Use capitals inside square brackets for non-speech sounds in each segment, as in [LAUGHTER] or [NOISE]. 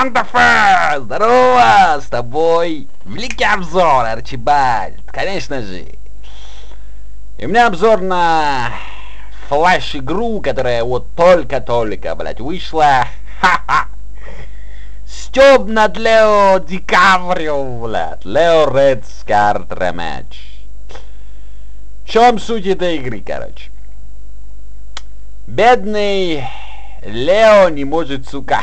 Антофе! Здорово! С тобой Великий обзор, Арчибальд! Конечно же! И у меня обзор на флеш-игру, которая вот только-только, блядь, вышла. Ха-ха! Стёб над Лео Ди Каприо, блядь. Лео Ред Скарт Ремэч. В чем суть этой игры, короче? Бедный Лео не может, сука,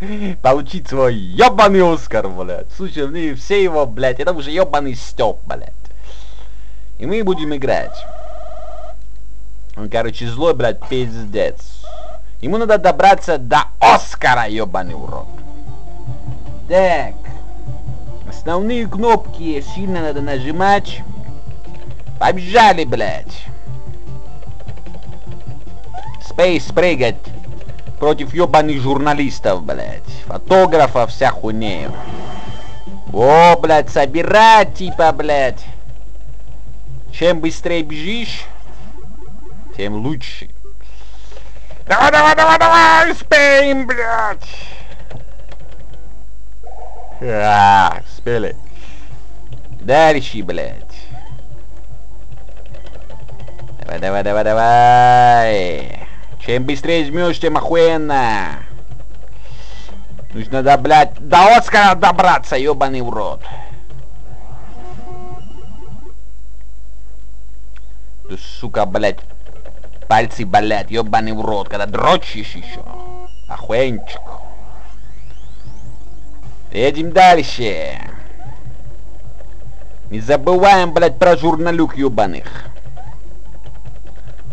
[LAUGHS] получить свой ебаный Оскар, блядь. Слушай, мне все его, блядь, это уже ебаный стёб, блядь. И мы будем играть. Он, короче, злой, блядь, пиздец. Ему надо добраться до Оскара, ебаный урод. Так. Основные кнопки сильно надо нажимать. Побежали, блядь. Спейс прыгать против ебаных журналистов, блядь. Фотографов, вся хуйня. О, блядь, собирать, типа, блядь. Чем быстрее бежишь, тем лучше. Давай, давай, давай, давай, успеем, блядь. А, успели. Дальше, блядь. Давай, давай, давай, давай. Чем быстрее жмешь, тем охуенно. Нужно, да, блядь, до Оскара добраться, ебаный урод. Ты, сука, блядь, пальцы болят, ебаный в рот, когда дрочишь еще. Охуенчик. Едем дальше. Не забываем, блядь, про журналюк ебаных.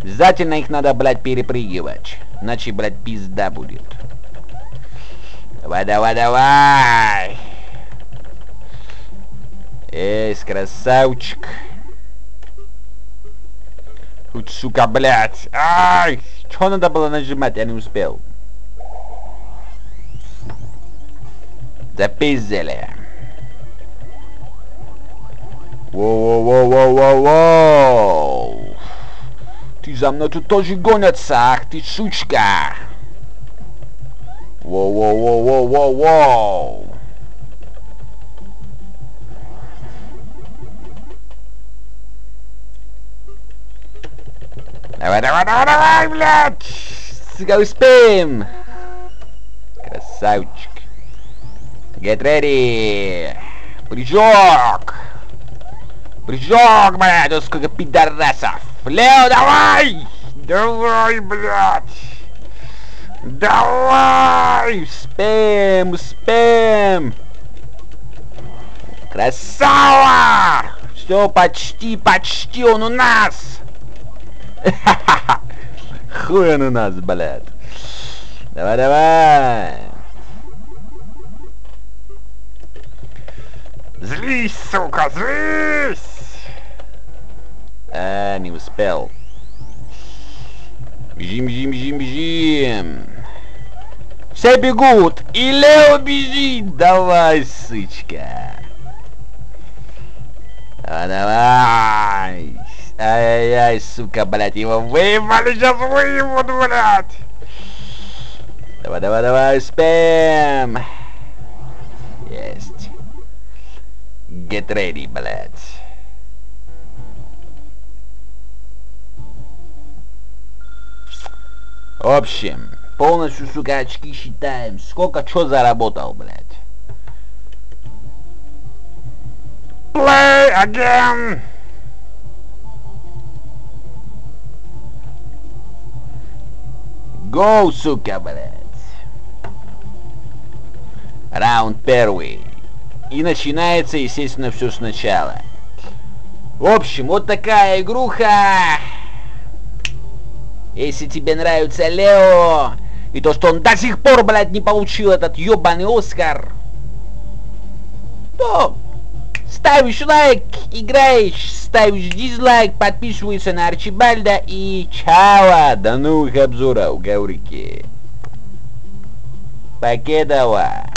Обязательно их надо, блядь, перепрыгивать. Иначе, блядь, пизда будет. Давай, давай, давай. Эй, красавчик. Хоть, сука, блядь. Ай! Что надо было нажимать? Я не успел. Запиздили. Воу-воу-воу-воу-воу. Ты за мной тут тоже гонятся, ах ты сучка. Воу-воу-воу-воу-воу-воу. Давай, давай, давай, давай, блядь! Сука, успеем! Красавчик. Get ready! Прыжок! Прыжок, блядь! Вот сколько пидорасов! Лео, давай! Давай, блядь! Давай! Успеем, успеем! Красава! Все, почти, почти он у нас! [LAUGHS] Хуй он у нас, блядь. Давай, давай. Злись, сука, злись! А, не успел. Бежим. Все бегут, и Лео бежит. Давай, сучка. Давай, давай. Ай-яй-яй, сука, блядь, его выебали, сейчас выебут, блядь. Давай, давай, давай, спэм. Есть. Get ready, блядь. В общем, полностью, сука, очки считаем. Сколько что заработал, блядь. Play again! Go, сука, блядь. Раунд первый. И начинается, естественно, все сначала. В общем, вот такая игруха. Если тебе нравится Лео, и то, что он до сих пор, блядь, не получил этот ебаный Оскар, то ставишь лайк, играешь, ставишь дизлайк, подписывайся на Арчибальда и чао, до новых обзоров, гаврики. Покедова.